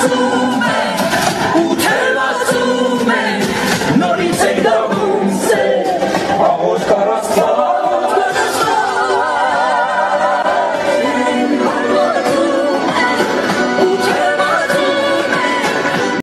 Oh.